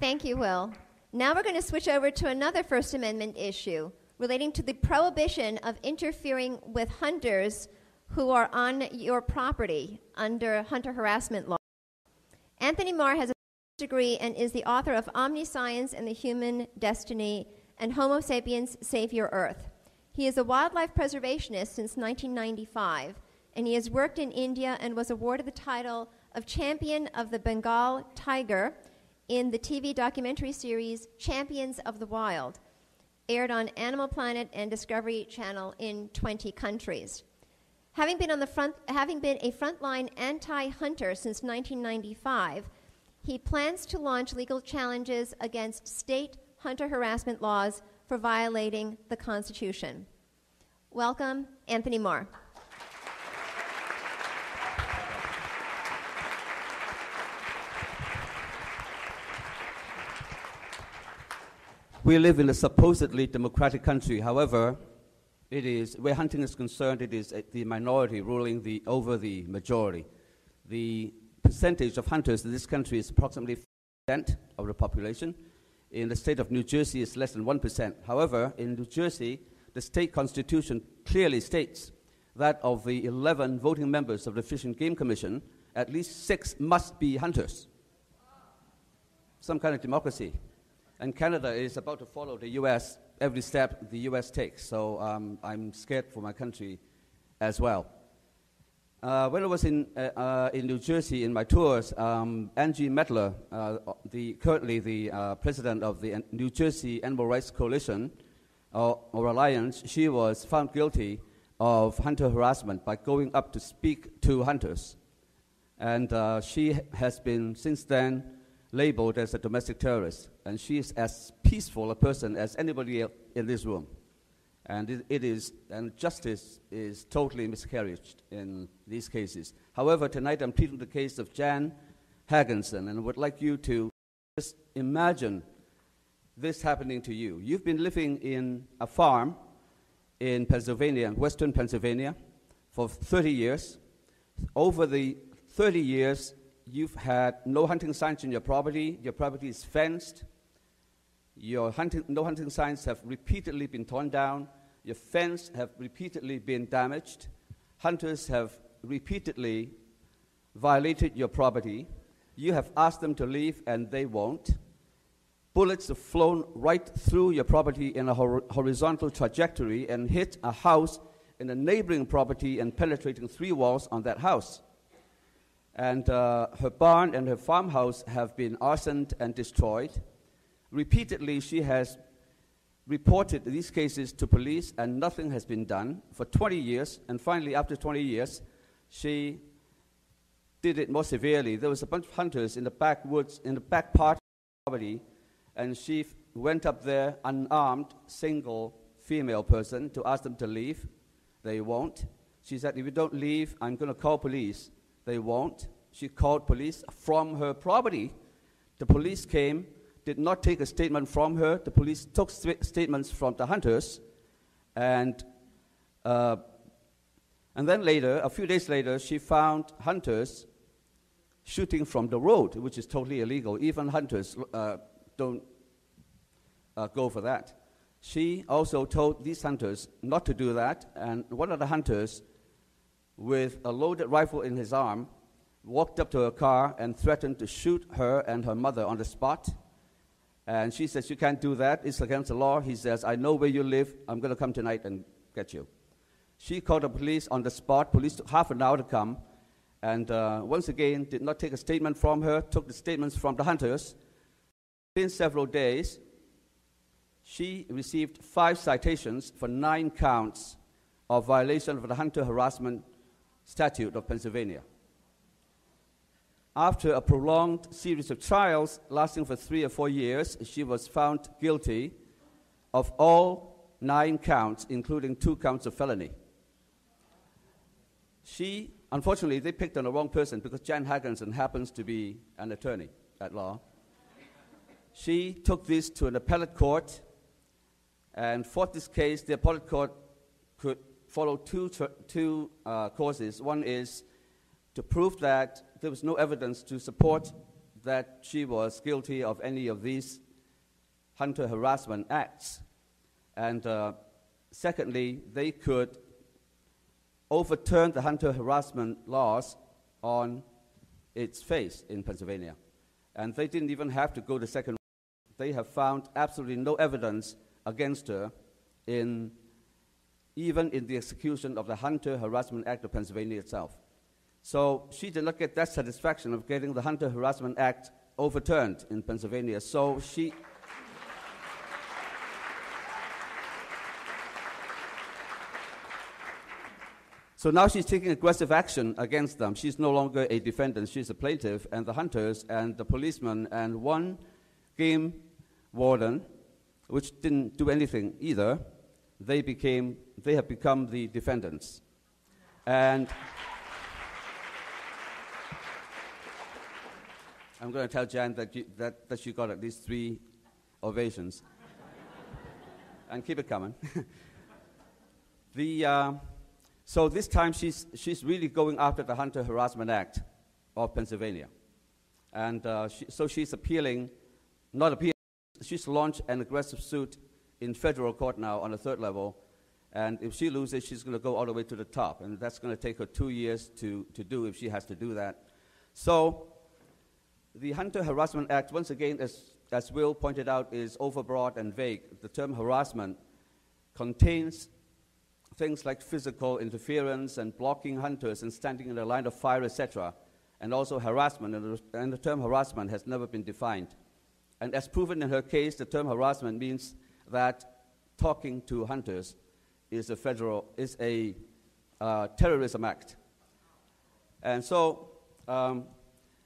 Thank you, Will. Now we're going to switch over to another First Amendment issue relating to the prohibition of interfering with hunters who are on your property under hunter harassment law. Anthony Marr has a degree and is the author of Omniscience and the Human Destiny and Homo Sapiens Save Your Earth. He is a wildlife preservationist since 1995, and he has worked in India and was awarded the title of Champion of the Bengal Tiger in the TV documentary series Champions of the Wild, aired on Animal Planet and Discovery Channel in 20 countries. Having been, on the front, having been a frontline anti hunter since 1995, he plans to launch legal challenges against state hunter harassment laws for violating the Constitution. Welcome, Anthony Marr. We live in a supposedly democratic country. However, it is, where hunting is concerned, it is the minority ruling the, over the majority. The percentage of hunters in this country is approximately 5% of the population. In the state of New Jersey, it's less than 1%. However, in New Jersey, the state constitution clearly states that of the 11 voting members of the Fish and Game Commission, at least six must be hunters. Some kind of democracy. And Canada is about to follow the U.S. every step the U.S. takes. So um, I'm scared for my country as well. Uh, when I was in, uh, uh, in New Jersey in my tours, um, Angi Metler, uh, the, currently the uh, president of the New Jersey Animal Rights Coalition or, or, Alliance, she was found guilty of hunter harassment by going up to speak to hunters. And uh, she has been since then labeled as a domestic terrorist. And she is as peaceful a person as anybody in this room and it, it is, and justice is totally miscarried in these cases. However, tonight I'm treating the case of Jan Haagensen, and I would like you to just imagine this happening to you. You've been living in a farm in Pennsylvania, western Pennsylvania, for 30 years. Over the 30 years, you've had no hunting signs on your property, your property is fenced, your hunting, no hunting signs have repeatedly been torn down, your fence have repeatedly been damaged. Hunters have repeatedly violated your property. You have asked them to leave and they won't. Bullets have flown right through your property in a hor- horizontal trajectory and hit a house in a neighboring property and penetrating three walls on that house. And uh, her barn and her farmhouse have been arsoned and destroyed. Repeatedly, she has reported these cases to police and nothing has been done for 20 years. And finally, after 20 years, she did it more severely. There was a bunch of hunters in the backwoods, in the back part of the property, and she f- went up there, unarmed, single female person, to ask them to leave. They won't. She said, If you don't leave, I'm going to call police. They won't. She called police from her property. The police came did not take a statement from her. The police took st- statements from the hunters, and uh, and then later, a few days later, she found hunters shooting from the road, which is totally illegal. Even hunters uh, don't uh, go for that. She also told these hunters not to do that, and one of the hunters, with a loaded rifle in his arm, walked up to her car and threatened to shoot her and her mother on the spot. And she says, You can't do that. It's against the law. He says, I know where you live. I'm going to come tonight and get you. She called the police on the spot. Police took half an hour to come. And uh, once again, did not take a statement from her, took the statements from the hunters. In several days, she received five citations for nine counts of violation of the hunter harassment statute of Pennsylvania. After a prolonged series of trials lasting for three or four years, she was found guilty of all nine counts, including two counts of felony. She, unfortunately, they picked on the wrong person because Jan Haagensen happens to be an attorney at law. She took this to an appellate court and fought this case. The appellate court could follow two, two uh, courses. One is to prove that there was no evidence to support that she was guilty of any of these hunter harassment acts. And uh, secondly, they could overturn the hunter harassment laws on its face in Pennsylvania. And they didn't even have to go the second. They have found absolutely no evidence against her in even in the execution of the Hunter Harassment Act of Pennsylvania itself. So she did not get that satisfaction of getting the Hunter Harassment Act overturned in Pennsylvania. So she. So now she's taking aggressive action against them. She's no longer a defendant, she's a plaintiff, and the hunters and the policeman and one game warden, which didn't do anything either, they, became, they have become the defendants. And I'm going to tell Jan that, you, that, that she got at least three ovations. and keep it coming. the, uh, so this time she's, she's really going after the Hunter Harassment Act of Pennsylvania. And uh, she, so she's appealing, not appealing, she's launched an aggressive suit in federal court now on the third level. And if she loses, she's going to go all the way to the top. And that's going to take her two years to, to do if she has to do that. So, the Hunter Harassment Act, once again, as, as Will pointed out, is overbroad and vague. The term harassment contains things like physical interference and blocking hunters and standing in the line of fire, etc., and also harassment. And the, and the term harassment has never been defined. And as proven in her case, the term harassment means that talking to hunters is a federal is a uh, terrorism act. And so, um,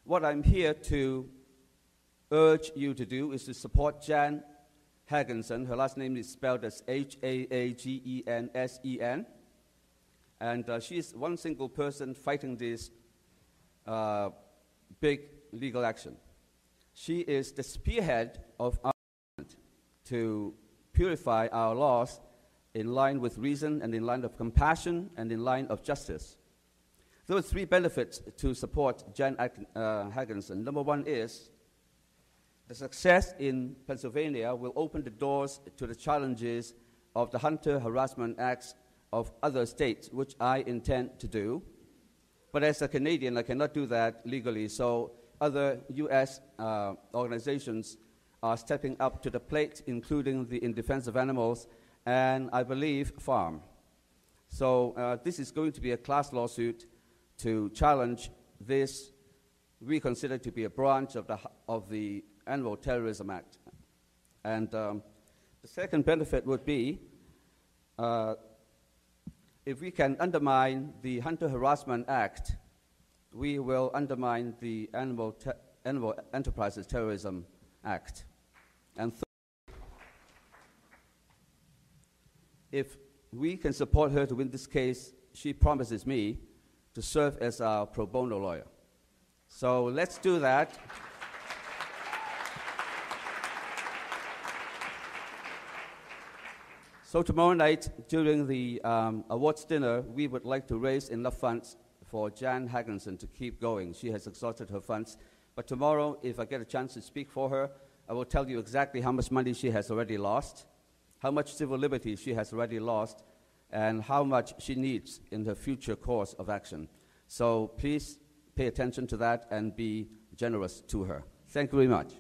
what I'm here to urge you to do is to support Jan Haagensen. Her last name is spelled as H A A G E N S E N. And uh, she is one single person fighting this uh, big legal action. She is the spearhead of our movement to purify our laws in line with reason and in line of compassion and in line of justice. There are three benefits to support Jan uh. Number one is the success in Pennsylvania will open the doors to the challenges of the Hunter Harassment Acts of other states, which I intend to do. But as a Canadian, I cannot do that legally, so other U.S. Uh, organizations are stepping up to the plate, including the In Defense of Animals and, I believe, FARM. So uh, this is going to be a class lawsuit to challenge this we consider to be a branch of the, of the Animal Terrorism Act. And um, the second benefit would be uh, if we can undermine the Hunter Harassment Act, we will undermine the Animal, Te- Animal Enterprises Terrorism Act. And th- if we can support her to win this case, she promises me to serve as our pro bono lawyer. So let's do that. So tomorrow night, during the um, awards dinner, we would like to raise enough funds for Jan Haagensen to keep going. She has exhausted her funds. But tomorrow, if I get a chance to speak for her, I will tell you exactly how much money she has already lost, how much civil liberty she has already lost, and how much she needs in her future course of action. So please pay attention to that and be generous to her. Thank you very much.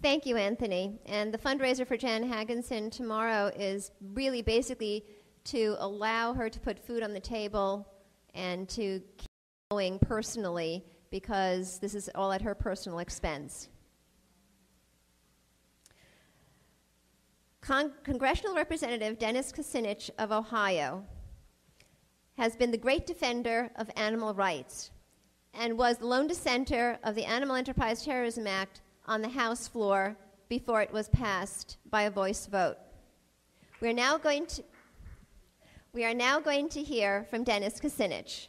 Thank you, Anthony. And the fundraiser for Jan Haagensen tomorrow is really basically to allow her to put food on the table and to keep going personally because this is all at her personal expense. Con- Congressional Representative Dennis Kucinich of Ohio has been the great defender of animal rights and was the lone dissenter of the Animal Enterprise Terrorism Act on the House floor before it was passed by a voice vote. We are now going to we are now going to hear from Dennis Kucinich.